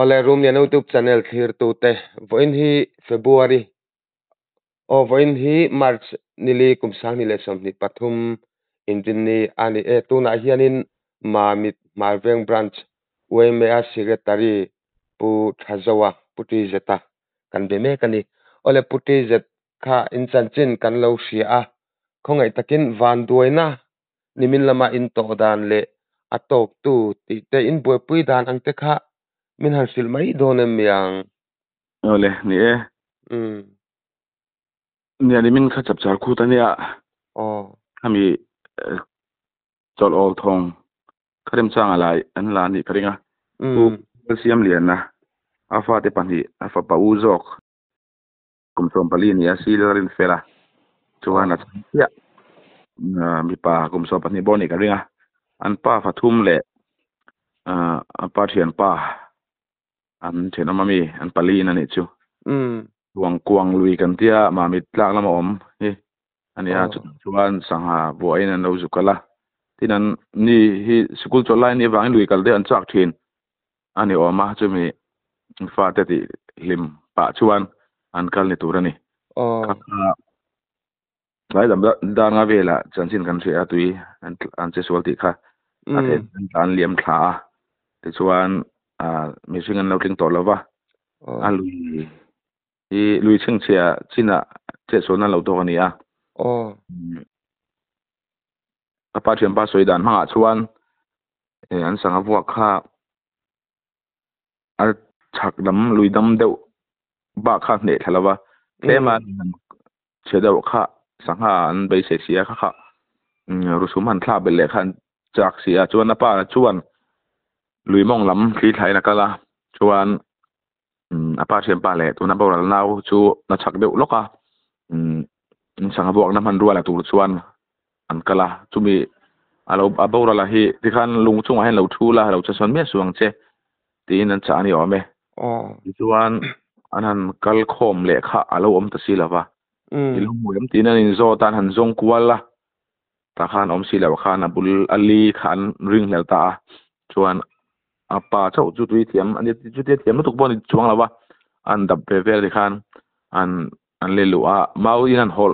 ole room lian youtube channel thlir tu te voin hi february. O voin hi march nili kumsang ni le som ni pathum. Engine ni ani e tuna hianin ma mit marveng branch weme a secretary pu thazawa puti zeta kan be me kani. Ole puti zet kha in chan chin kan lo sia a khongai takin van duaina. Nimin lama in to dan le. Atok tu ti te in bui pui dan ang te kha. Min han sil mai don em yang ole ni e um ni ani min kha chap char khu ta nia o hami chol ol thong kharem chang alai an la ni kharinga um siam lian na afa te pani afa pa uzok kum som pali ni asilarin fela chuan a ya mi pa kum so pani boni kharinga an pa fa thum le a pa thian pa an thena mami an pali na ni chu um luang kuang lui kan tia ma mit tlak lama om hi ani a Oh. chuan sangha buain an lo zukala tin an ni hi school cho lai ni wang lui kal de an chak thin ani oma chumi fa te ti lim pa chuan an kal ni turani o lai dam da nga vela chanchin kan thria tui an an che sual ti kha. A um the an liam thla ti chuan a mi sing an lo tling to lova a lui i lui ching chia china che so na lo to ni a o a pa thiam pa soi dan hanga chuan e an sanga vuak kha a chak dam lui dam deuh ba kha hne thalawa tlema che deuh kha sangha an bei se sia kha kha ru sum han thla bel le khan chak sia chuan a pa chuan lui mong lam thli thlai na kala chuan a pa thiam pa le tu na boral nau chu na chak deuh loka sangha vuak na man ruala tur chuan an kala chumi alo a bora la hi ti khan lung chung hen lo thu la lo cha son suang che tin an cha ni ome o chuan an han kal khom le kha alo om ta si lawa um ti lung muem tin an in zo tan han zong kuala ta khan om si lawa khan a bul ali khan ring hlel ta. Chuan a pa chau chu tui thiam an chu te thiam tuk bon chuang lawa an dab ve ve ti khan an an le lu a mau in an hol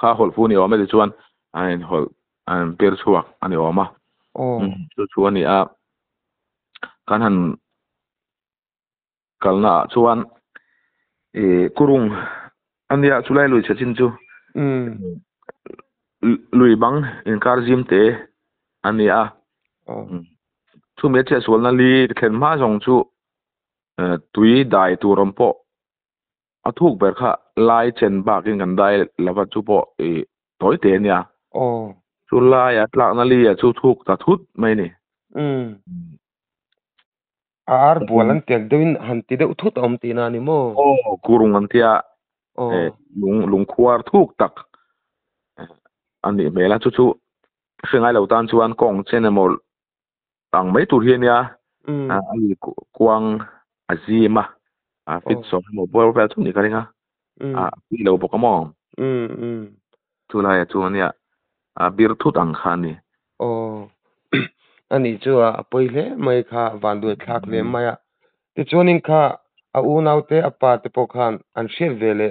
kha hol fu ni ome ti chuan an hol an per chuak ani oma o chu chu ani a kan han kalna chuan e kurung ania chulai lui chachin chu lui bang in kar jim te ania chu me che sual na li thlen ma jong chu tui dai turam po a thuk ber kha lai chen ba kin kan dai lava chu po e toy te nia o chu lai a tlak na li a chu thuk ta thut mai ni um ar bualan tek deuhin han ti deuh thut om ti na ni mo o kurung an tia e lung lung khuar thuk tak an ni mela chu chu hringai lo tan chuan kong chen emol ang mai tur hian ya. A ali kuang a zima a fit Oh. so mo bor vel chu ni karinga a pi lo bo kamo um um chu lai chu ania a bir thut ang khan ni. O ani chu a poi hle mai kha van duai thlak le mai a ti chuanin kha a u nau te a pa te pawh khan an hriat ve le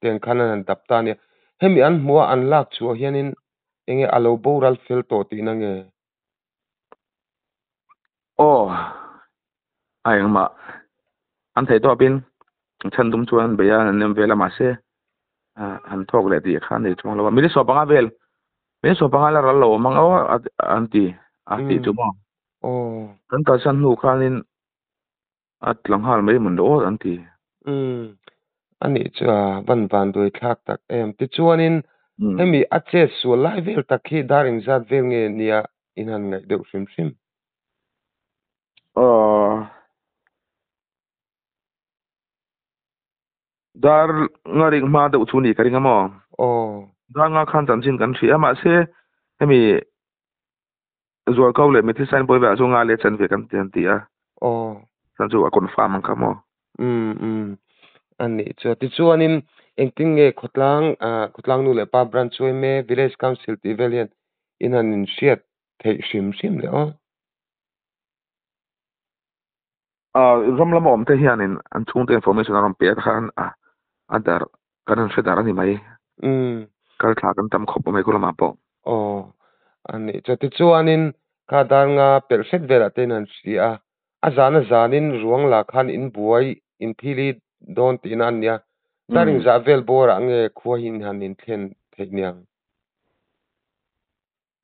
ten khan an dap ta nia hemi an hmuh a an lak chu hianin enge a lo boral fel tawh tihna nge o ai ma an thei to pin chan dum chuan beya nem vela ma se an thok le ti khan ni chung lo mi so panga vel mi so panga la lo mang o an ti a ti chu mo o kan ka san nu khanin at lang hal mai mun do an ti um ani chu a van van duai thlak tak em. Ti chuanin Mm. hemi a che su lai vel tak hi darin zat nge nia in han deuh hrim hrim ờ dar nga ring ma deuh chu ni ka ringa mo o dar nga khan chan chin kan thria ma se hemi zual kau le mi thi san boi ba chu nga le chan ve kan tian ti a. O san chu a confirm ang ka mo um um ani chu ti chuanin engting nge khotlang khotlang nu le pa branch choi me village council ti velian in han in hriat thei hrim hrim le o a ram lam om te hianin an chung te information aram pe khan a adar kan an shedar ani mai mm kal thla kan tam khop mai kulama po o ani chati chuanin kha dar nga pel set vela ten an si a a zana zanin ruang la khan in buai in thili don tin an nia daring za vel bor ange khuwa hin han in thlen theiniang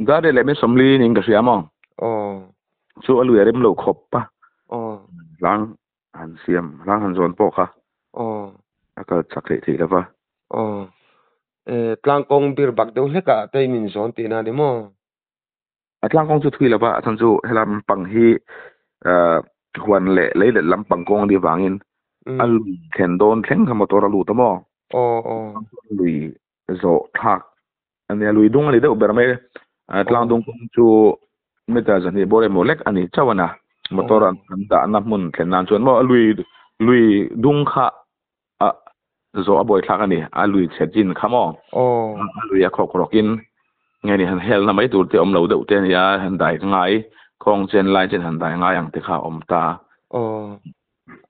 da de le me somli ning ka siamo o chu alu erem lo khop pa lang han siam lang han zon po kha o aka chakle thi lava o e tlang kong bir bak do hleka te min zon ti na demo atlang kong chu thui lava athan chu helam pang hi huan le le le lam pang kong di wangin alu khen don thleng kha motor alu tamo o o lui zo thak ania lui dung ani deuh ber mai atlang dung kong chu meta zani bore molek ani chawana motor an da na mun khen nan chuan mo lui lui dung kha a zo a boy thak ani a lui chejin khamo o lui a khok rokin nge ni han hel na mai tur te om lo deuh te ya han dai ngai khong chen lai chen han dai ngai ang te kha om ta. O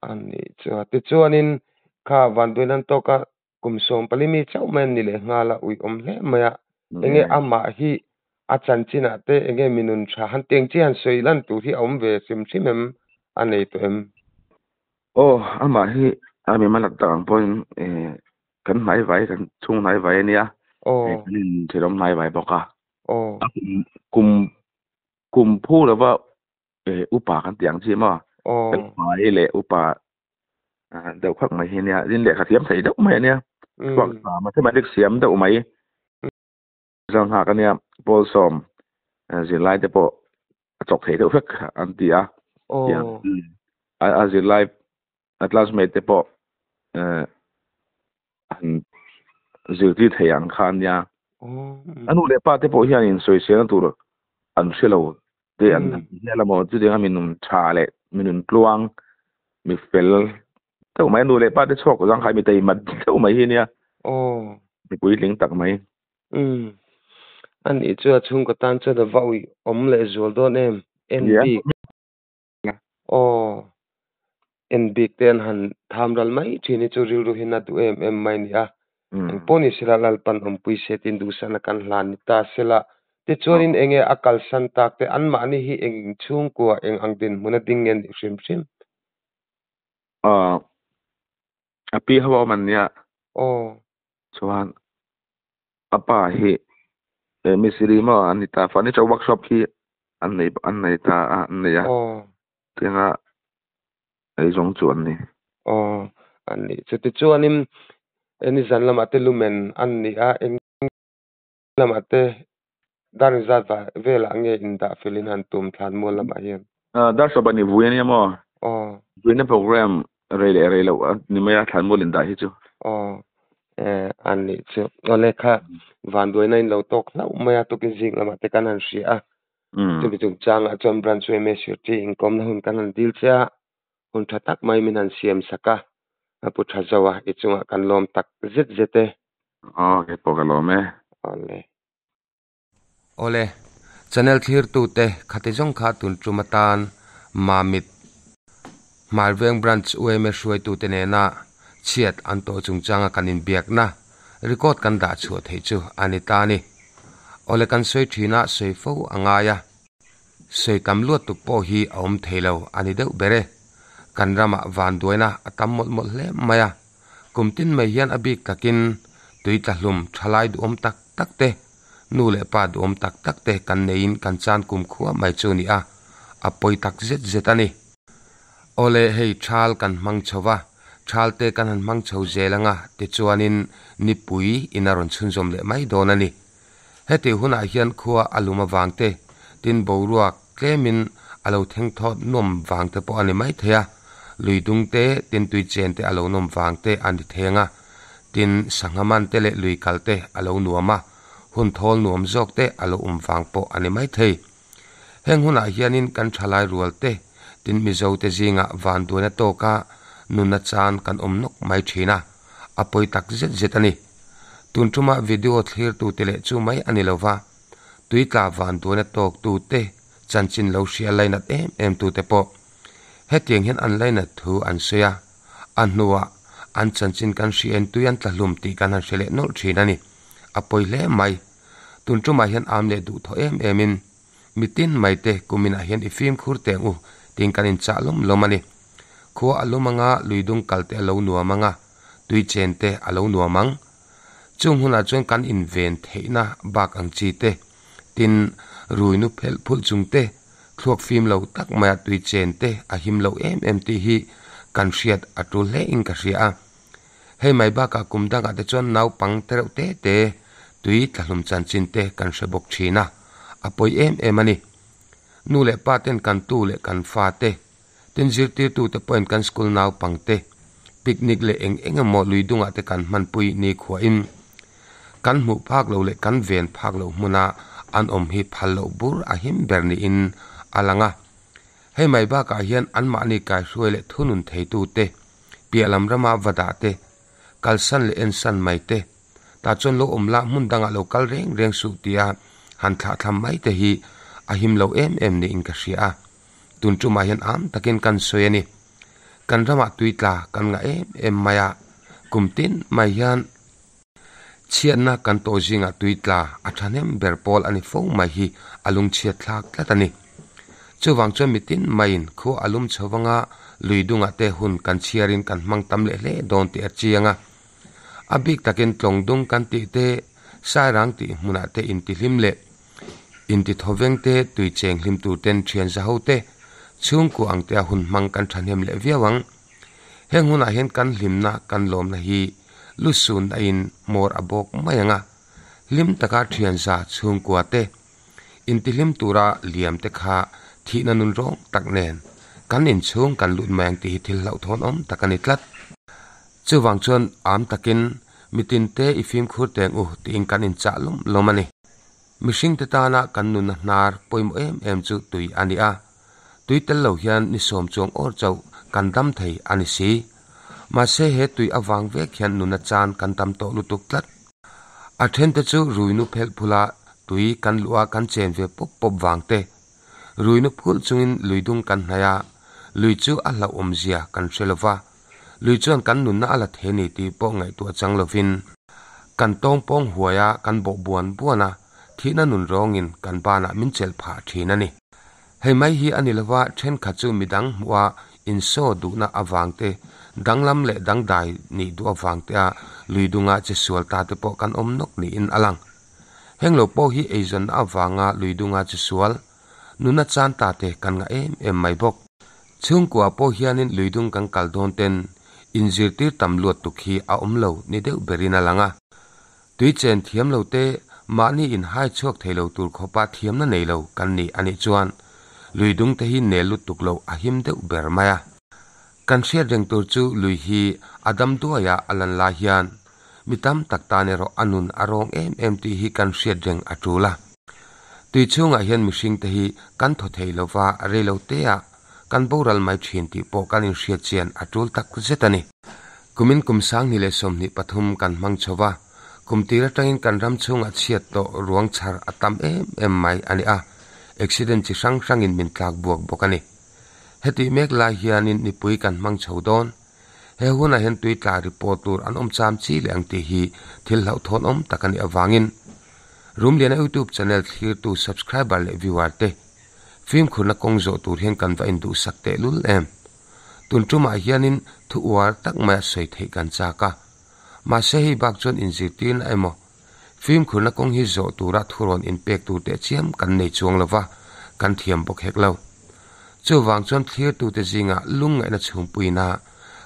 ani chua ti chuanin kha van duinan to ka kum som palimi chau men ni le ngala ui om hle maya enge ama hi a chan china te enge minun tha han teng chi han soi lan tu hi om ve sim chimem anei to em. Oh ama hi ami malak tang point e kan mai vai kan chung nai vai nia o. Nin thirom nai vai boka. O. Kum kum phu la wa e upa kan tiang chi ma. O. Kan mai le upa à đậu khắc mày hi nia din le khát hiếm thấy đậu mày nia là mà thế mà được xiêm đậu mày rằng hạ cái nia bol som zin lai te po chọc thấy đậu phắc anh tia o à à zin lai atlas mate te po anh zil ti thấy anh khan nia o anh ule pa te po hian in soi sen tur an shelo te an Mm. hian la mo chu ding min tha le min tluang mi fel teu mai nu le pa te chok rang khai mi tei mat teu mai hi nia o mi pui ling tak mai mm ani chua chung ko tan cha da vawi om le zol don em. En big o en big ten han tham ral mai chini chu riu ru hina tu em em mai ni a Mm. en poni sila lal pan om pui se tin du sana kan hlan ni ta sila te chuanin enge akal san tak te an ma ni hi eng chung ko eng ang din muna ding ngen shim shim à a pi hawa man nia o chuan apa hi e mi siri ma ani ta furniture workshop hi an nei an nei ta an nei a o tenga ei zong chuan ni o ani chu te chuanin eni zan lama te lumen an ni a eng lama te dar zat va vela nge in da filin han tum thlan mo lama hian à dar so bani vuya ni mo o vuya program rei le rei lo ni ma ya than da hi chu o eh an ni chu ole kha van doi nai lo tok lau maya to kin jing lama te kan han sia a mm chu bi chung chang a chon bran chu me sir ti in kom na hun kan han dil cha hun tha tak mai min han siam saka a pu tha zawa i chunga kan lom tak zet zete à cái po ka lo me ole ole channel thir tu te khati jong kha tun trumatan mamit marveng branch we me shoi tu te ne na chiat an to chung changa kanin biak na. Record kan da chu thei chu anita ni. Ole kan soi thina soi fo angaya soi kam luat tu po hi om thelo ani deuh bere. Kan rama van duina atam mol mol hle maya kumtin mai hian abik takin, tui ta hlum thalai du om tak tak te. Nu le pa du om tak tak te kan nein, kan chan kum khuwa mai chu ni a. Apoi tak zet zet ani. Ole hei thal kan mang chowa thal te kan han mang chho zelanga te chuanin nipui inaron chhun zom le mai donani heti huna hian khuwa aluma wangte tin borua klemin alo theng thot nom wangte po ani mai theya. Luidung te, tin tui chen te alo nom wangte ani thenga tin sangaman te le lui kalte alo nuama. Hun thol nuam jok te alo um wang po ani mai thei. Heng huna hianin kan thalai rual te, tin mizo te zinga van duana to ka nuna chan kan om nok mai thina. Apoi tak zet zet ani. Tun chuma video thlir tu tele chu mai ani lova tui tla van duana tok tu te. Chanchin lo sia laina em em tu te po. He tiang hian an laina thu an seya an nuwa an chanchin kan si en tu yan hlum ti kan han sele no thina ni. Apoi le mai. Tun chuma mai hian am le du tho em emin mitin mai te kumina hian i fim khur te u ting kan in chalum lomani khuwa alumanga luidung kalte alo nuamanga tui chen te alo nuamang chung huna chuan kan in ven theina bak ang chi te. Tin ruinu phel phul chung te. Thuak phim lo tak maya tui chen te. A him lo em em ti hi kan hriat atul le in ka hria. Hei mai ba ka kum danga te chuan nau pang te te te. Tui chín chan chin te kan hre bok thina apoi em em ani. Nu le pa ten kan tu le kan fa te. Tin zir ti tu te point kan school nau pang te picnic le eng eng mo lui dunga te kan man pui ni khwa in kan mu phak lo le kan ven phak lo muna an om hi phal lo bur a him ber ni in alanga he mai ba ka hian an ma ni kai hruai le thunun thei tu te pialam rama wada te kalsan le en san mai te ta chon lo om la mun danga lo kal reng reng su tia han tha tham mai te hi a him lo em em ni in ka sia tun chu ma hian am takin kan soyani kan rama tuitla kan nga em em maya kumtin mai hian chiat na kan to jinga tuitla athanem berpol ani fo mai hi alung chiat thak tlatani chu wang chu mitin main khu alum chawanga luidunga te hun kan chiarin kan mang tam le le don ti achianga abik takin tlong dung kan ti te. Sai rang ti muna te in ti hlim le in ti thoveng te, tui cheng hlim tu ten thian za ho te. Chung ku ang te hun mang kan thanem le viawang heng huna hen kan hlimna kan lom na hi lu sun a in mor abok mayanga lim taka thian za chung ku ate in ti hlim tura liam te kha thi na nun rong tak nen kan in chung kan lut mang ti thil lau thon om takani tlat chu wang chuan am takin mitin te i fim khur teng u ti in kan in cha lum lomani mishing te ta na kan nun nar poim em em chu tui ani a tui tel lo hian ni som chuang or chau kan dam thei ani si ma se he tui awang ve khian nun na chan kan tam to lu tuk tlat a then te chu ruinu phel phula tui kan lua kan chen ve pop pop wang te ruinu phul chungin luidung kan hnaya lui chu a la om zia kan threlova lui chuan kan nun na ala theni ti po ngai tu chang lovin kan tong pong huaya kan bo buan buana thina nun rongin kan bana min chel pha thina ni hei mai hi ani lawa then kha chu midang wa in so du na awangte danglam le dangdai ni du awangte a luidunga che sual ta te po kan om nok ni in alang henglo po hi azon awanga luidunga che sual nuna chan ta te kan nga em em mai bok chung kwa po hianin luidung kang kal don ten injir tir tam luat tu khi a om lo ni deu berina langa tui chen thiam lo te ma ni in hai chuak theilo tur khopa thiam na nei lo kan ni ani chuan lui dung te hi ne lut tuk lo a him deuh ber maya. Kan sia reng tur chu lui hi adam tu aya alan la hian. Mitam takta ne ro anun arong em em ti hi kan sia reng atula tui chunga hian mihring te hi kan tho thei lova re lo te a. Kan boral mai thin ti po kan in sia chen atul tak zetani kumin kum sang ni le som ni pathum kan mang chowa kum tira tangin kan ram chunga chiat to ruang char atam em em mai ani a accident chi sang sang in min tlak buak bokani heti mek la hianin ni pui kan mang chodon he huna hen tui tla report tur an om cham chi le ang ti hi thil lau thon om takani awangin room lian youtube channel thir tu subscriber le viewer te. Film khurna kong zo tur hian kan va in du sakte lul em. Tun tuma ah hianin thu war tak ma sei thei kan cha ka. Ma se hi bak chon in zirtin emo film khuna kong hi zo tura thuron in pek tu te chiam kan nei chuang lova kan thiam bok hek lo chu wang chon thir tu te zinga lung ngai na chung puina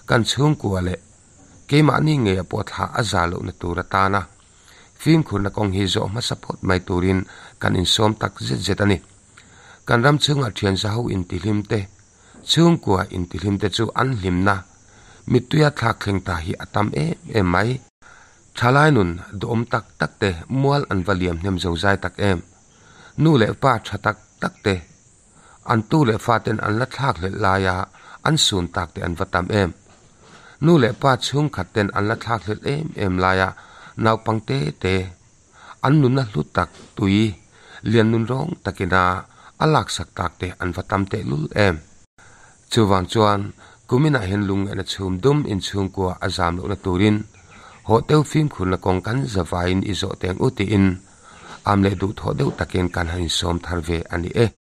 kan chung kuale ke ma ni nge po tha azalo na tura ta na. Phim khun na kong hi zo ma support mai turin kan in som tak zet zet ani. Kan ram chung a thian sa ho in tilim te chung kwa in tilim te chu an lim na. Mituya thak khleng ta hi à atam e e mai thalai nun, dom tak tak te, mual an valiam nem zo zai tak em. Nu le pa tha tak tak te. An tu le fa ten an la thak le la ya, an sun tak te an vatam em. Nu le pa chung khat ten an la thak le em em la ya nau pang te te. An nun na lu tak tui, lian nun rong takina alak sak tak te an vatam te lul em. Chuwang chuan, kumina hen lung ena chhum dum in chung ko azam lo na turin. Hotel film khulna kong kan zawain izo teng uti in amle du tho deuh takin kan han som thar ve ani e